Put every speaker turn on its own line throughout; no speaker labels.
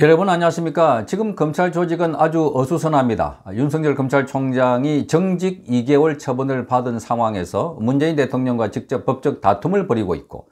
여러분 안녕하십니까? 지금 검찰 조직은 아주 어수선합니다. 윤석열 검찰총장이 정직 2개월 처분을 받은 상황에서 문재인 대통령과 직접 법적 다툼을 벌이고 있고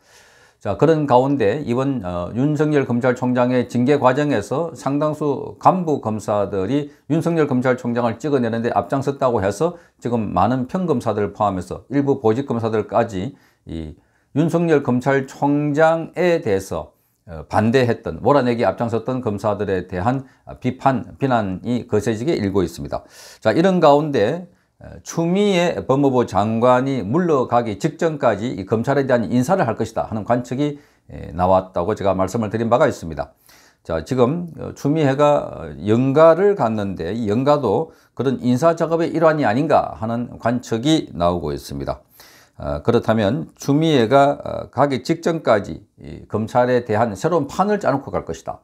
자 그런 가운데 이번 어, 윤석열 검찰총장의 징계 과정에서 상당수 간부 검사들이 윤석열 검찰총장을 찍어내는데 앞장섰다고 해서 지금 많은 평검사들을 포함해서 일부 보직 검사들까지 이 윤석열 검찰총장에 대해서 어, 반대했던 몰아내기 앞장섰던 검사들에 대한 비판, 비난이 거세지게 일고 있습니다. 자 이런 가운데 어, 추미애 법무부 장관이 물러가기 직전까지 이 검찰에 대한 인사를 할 것이다 하는 관측이 나왔다고 제가 말씀을 드린 바가 있습니다. 자 지금 어, 추미애가 영가를 갔는데 이 영가도 그런 인사 작업의 일환이 아닌가 하는 관측이 나오고 있습니다. 어, 그렇다면 추미애가 어, 가기 직전까지 검찰에 대한 새로운 판을 짜놓고 갈 것이다.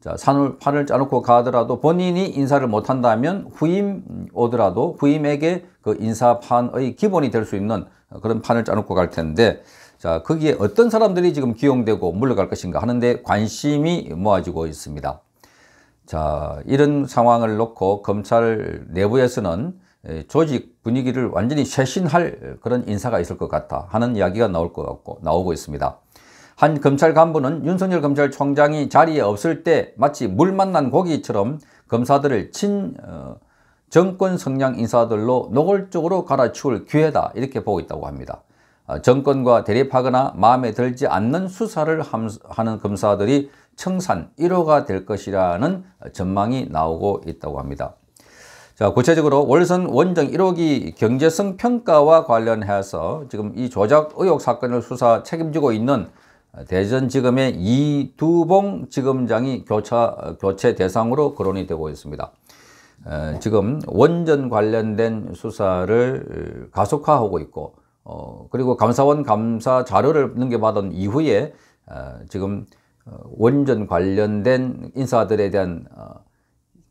자, 산을 판을 짜놓고 가더라도 본인이 인사를 못한다면 후임 오더라도 후임에게 그 인사판의 기본이 될 수 있는 그런 판을 짜놓고 갈 텐데 자 거기에 어떤 사람들이 지금 기용되고 물러갈 것인가 하는데 관심이 모아지고 있습니다. 자 이런 상황을 놓고 검찰 내부에서는 조직 분위기를 완전히 쇄신할 그런 인사가 있을 것 같아 하는 이야기가 나올 것 같고 나오고 있습니다. 한 검찰 간부는 윤석열 검찰총장이 자리에 없을 때 마치 물 만난 고기처럼 검사들을 친 어, 정권 성향 인사들로 노골적으로 갈아치울 기회다 이렇게 보고 있다고 합니다. 어, 정권과 대립하거나 마음에 들지 않는 수사를 하는 검사들이 청산 1호가 될 것이라는 전망이 나오고 있다고 합니다. 자, 구체적으로 월선 원정 1호기 경제성 평가와 관련해서 지금 이 조작 의혹 사건을 수사 책임지고 있는 대전지검의 이두봉 지검장이 교차, 교체 대상으로 거론이 되고 있습니다. 에, 지금 원전 관련된 수사를 가속화하고 있고 어, 그리고 감사원 감사 자료를 넘겨받은 이후에 어, 지금 어, 원전 관련된 인사들에 대한 어,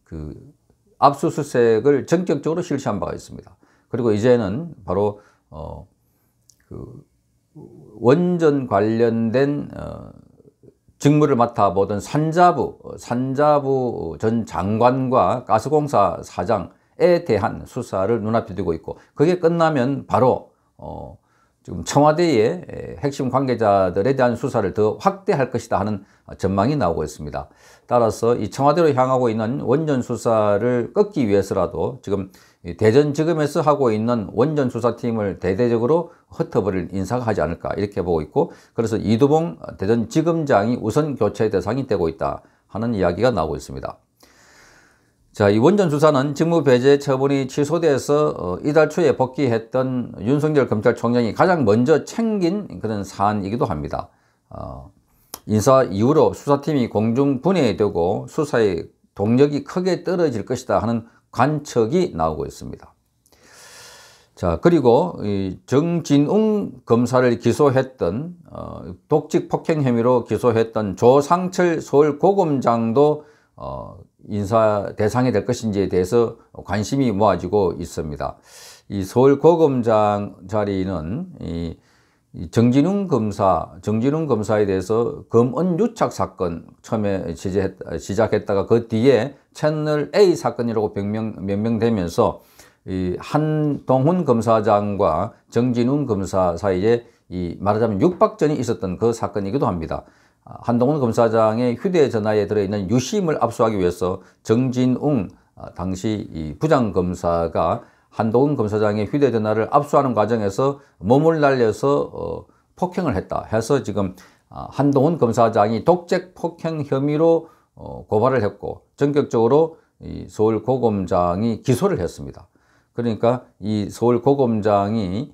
그 압수수색을 전격적으로 실시한 바가 있습니다. 그리고 이제는 바로 어, 그 원전 관련된 어, 직무를 맡아보던 산자부, 산자부 전 장관과 가스공사 사장에 대한 수사를 눈앞에 두고 있고 그게 끝나면 바로 어, 지금 청와대의 핵심 관계자들에 대한 수사를 더 확대할 것이다 하는 전망이 나오고 있습니다. 따라서 이 청와대로 향하고 있는 원전 수사를 꺾기 위해서라도 지금 대전지검에서 하고 있는 원전 수사팀을 대대적으로 흩어버릴 인사가 하지 않을까 이렇게 보고 있고 그래서 이두봉 대전지검장이 우선 교체 대상이 되고 있다 하는 이야기가 나오고 있습니다. 자, 이 원전 수사는 직무 배제 처분이 취소돼서 어, 이달 초에 복귀했던 윤석열 검찰총장이 가장 먼저 챙긴 그런 사안이기도 합니다. 어, 인사 이후로 수사팀이 공중 분해되고 수사의 동력이 크게 떨어질 것이다 하는 관측이 나오고 있습니다. 자, 그리고 정진웅 검사를 기소했던 어, 독직 폭행 혐의로 기소했던 조상철 서울 고검장도 어, 인사 대상이 될 것인지에 대해서 관심이 모아지고 있습니다. 이 서울 고검장 자리는 이 정진웅 검사, 정진웅 검사에 대해서 검언 유착 사건 처음에 시작했, 시작했다가 그 뒤에 채널 A 사건이라고 명명, 명명되면서 이 한동훈 검사장과 정진웅 검사 사이에 이 말하자면 육박전이 있었던 그 사건이기도 합니다. 한동훈 검사장의 휴대전화에 들어있는 유심을 압수하기 위해서 정진웅 아, 당시 부장검사가 한동훈 검사장의 휴대전화를 압수하는 과정에서 몸을 날려서 어, 폭행을 했다 해서 지금 아, 한동훈 검사장이 독재 폭행 혐의로 어, 고발을 했고 전격적으로 서울고검장이 기소를 했습니다. 그러니까 이 서울고검장이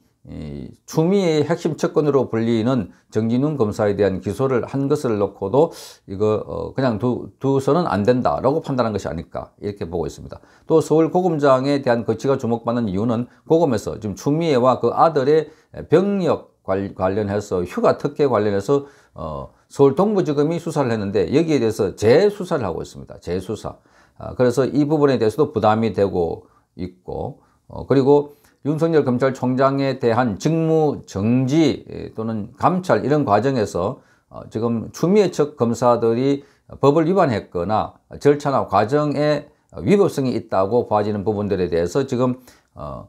추미애의 핵심 채권으로 불리는 정진웅 검사에 대한 기소를 한 것을 놓고도 이거 어, 그냥 두, 두서는 안 된다라고 판단한 것이 아닐까 이렇게 보고 있습니다. 또 서울 고검장에 대한 거치가 주목받는 이유는 고검에서 지금 추미애와 그 아들의 병력 관련해서 휴가 특혜 관련해서 어, 서울 동부지검이 수사를 했는데 여기에 대해서 재수사를 하고 있습니다. 재수사. 아, 그래서 이 부분에 대해서도 부담이 되고 있고 어, 그리고 윤석열 검찰총장에 대한 직무 정지 또는 감찰 이런 과정에서 어, 지금 추미애 측 검사들이 법을 위반했거나 절차나 과정에 위법성이 있다고 봐지는 부분들에 대해서 지금 어,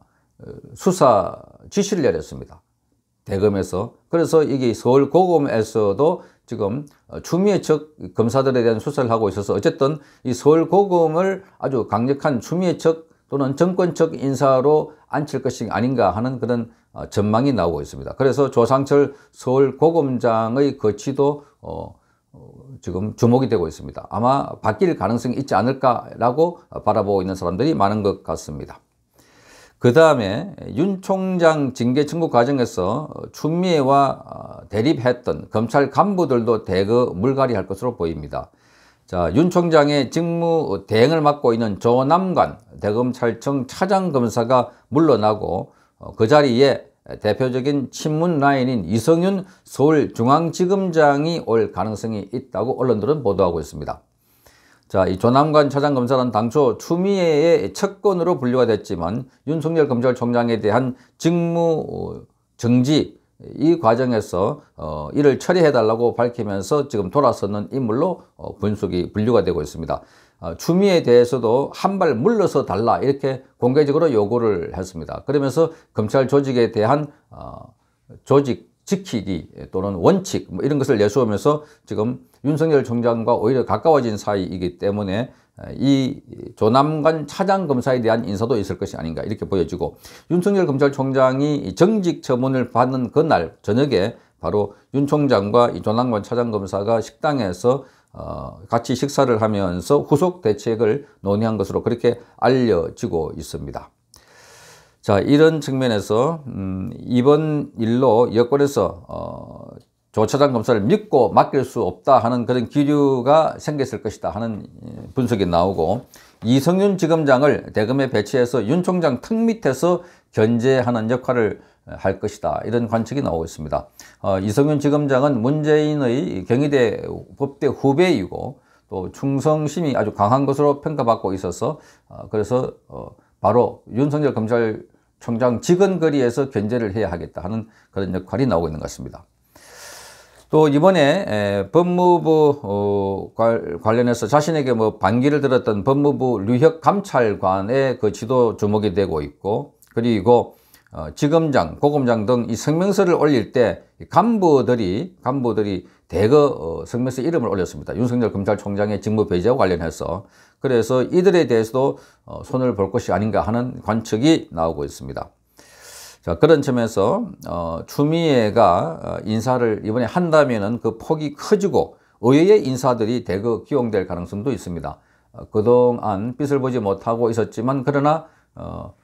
수사 지시를 내렸습니다. 대검에서. 그래서 이게 서울 고검에서도 지금 추미애 측 검사들에 대한 수사를 하고 있어서 어쨌든 이 서울 고검을 아주 강력한 추미애 측 또는 정권 측 인사로 앉힐 것이 아닌가 하는 그런 어, 전망이 나오고 있습니다. 그래서 조상철 서울 고검장의 거취도 어, 어, 지금 주목이 되고 있습니다. 아마 바뀔 가능성이 있지 않을까라고 바라보고 있는 사람들이 많은 것 같습니다. 그 다음에 윤 총장 징계 청구 과정에서 추미애와 대립했던 검찰 간부들도 대거 물갈이할 것으로 보입니다. 자, 윤 총장의 직무 대행을 맡고 있는 조남관 대검찰청 차장검사가 물러나고 어, 그 자리에 대표적인 친문 라인인 이성윤 서울중앙지검장이 올 가능성이 있다고 언론들은 보도하고 있습니다. 자, 이 조남관 차장검사는 당초 추미애의 척건으로 분류가 됐지만 윤석열 검찰총장에 대한 직무 어, 정지 이 과정에서 어, 이를 처리해 달라고 밝히면서 지금 돌아서는 인물로 어, 분석이 분류가 되고 있습니다. 어, 추미에 대해서도 한 발 물러서 달라 이렇게 공개적으로 요구를 했습니다. 그러면서 검찰 조직에 대한 어, 조직 지키기 또는 원칙 뭐 이런 것을 내세우면서 지금 윤석열 총장과 오히려 가까워진 사이이기 때문에 이 조남관 차장검사에 대한 인사도 있을 것이 아닌가 이렇게 보여지고 윤석열 검찰총장이 정직 처분을 받는 그날 저녁에 바로 윤 총장과 이 조남관 차장검사가 식당에서 어, 같이 식사를 하면서 후속 대책을 논의한 것으로 그렇게 알려지고 있습니다. 자, 이런 측면에서 음, 이번 일로 여권에서 어, 조 차장 검사를 믿고 맡길 수 없다 하는 그런 기류가 생겼을 것이다 하는 예, 분석이 나오고 이성윤 지검장을 대검에 배치해서 윤 총장 턱 밑에서 견제하는 역할을 할 것이다 이런 관측이 나오고 있습니다. 어, 이성윤 지검장은 문재인의 경희대 법대 후배이고 또 충성심이 아주 강한 것으로 평가받고 있어서 어, 그래서 어, 바로 윤석열 검찰총장 직원거리에서 견제를 해야 하겠다 하는 그런 역할이 나오고 있는 것 같습니다. 또 이번에 법무부 어, 관련해서 자신에게 뭐 반기를 들었던 법무부 류혁 감찰관의 그 지도 주목이 되고 있고 그리고 어, 지검장, 고검장 등 이 성명서를 올릴 때 간부들이 간부들이 대거 어, 성명서 이름을 올렸습니다. 윤석열 검찰총장의 직무 배제와 관련해서 그래서 이들에 대해서도 손을 볼 것이 아닌가 하는 관측이 나오고 있습니다. 자, 그런 점에서, 어, 추미애가 어, 인사를 이번에 한다면은 그 폭이 커지고 의회의 인사들이 대거 기용될 가능성도 있습니다. 어, 그동안 빛을 보지 못하고 있었지만, 그러나, 어,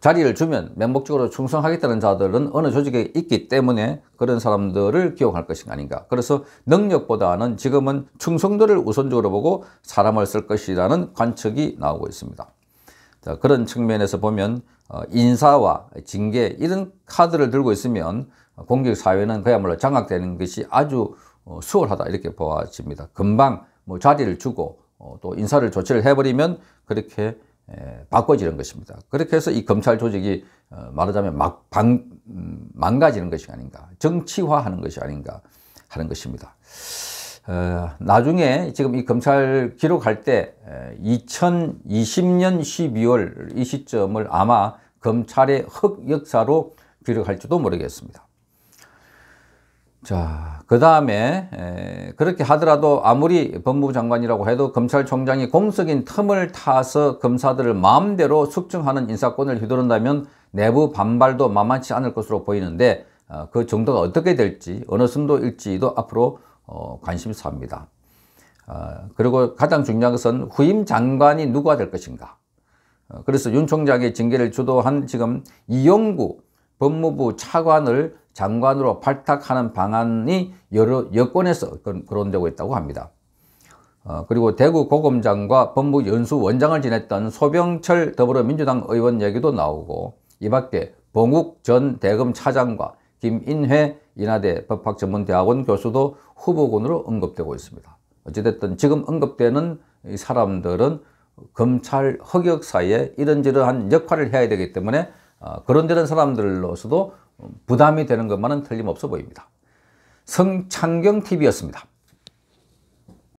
자리를 주면 맹목적으로 충성하겠다는 자들은 어느 조직에 있기 때문에 그런 사람들을 기용할 것이 아닌가. 그래서 능력보다는 지금은 충성도를 우선적으로 보고 사람을 쓸 것이라는 관측이 나오고 있습니다. 자, 그런 측면에서 보면 어, 인사와 징계 이런 카드를 들고 있으면 공격 사회는 그야말로 장악되는 것이 아주 어, 수월하다 이렇게 보아집니다. 금방 뭐 자리를 주고 어, 또 인사를 조치를 해버리면 그렇게 바꿔지는 것입니다. 그렇게 해서 이 검찰 조직이 말하자면 막 방, 음, 망가지는 것이 아닌가, 정치화하는 것이 아닌가 하는 것입니다. 어, 나중에 지금 이 검찰 기록할 때 2020년 12월 이 시점을 아마 검찰의 흑역사로 기록할지도 모르겠습니다. 자, 그 다음에 그렇게 하더라도 아무리 법무부 장관이라고 해도 검찰총장이 공석인 틈을 타서 검사들을 마음대로 숙청하는 인사권을 휘두른다면 내부 반발도 만만치 않을 것으로 보이는데 어, 그 정도가 어떻게 될지 어느 정도일지도 앞으로 어, 관심사입니다. 어, 그리고 가장 중요한 것은 후임 장관이 누가 될 것인가. 어, 그래서 윤 총장의 징계를 주도한 지금 이용구 법무부 차관을 장관으로 발탁하는 방안이 여러 여권에서 거론되고 있다고 합니다. 어, 그리고 대구 고검장과 법무연수원장을 지냈던 소병철 더불어민주당 의원 얘기도 나오고 이 밖에 봉욱 전 대검 차장과 김인회 인하대 법학전문대학원 교수도 후보군으로 언급되고 있습니다. 어찌됐든 지금 언급되는 사람들은 검찰 흑역사에 이런저런한 역할을 해야 되기 때문에 어, 그런 저런 사람들로서도 부담이 되는 것만은 틀림없어 보입니다. 성창경 TV였습니다.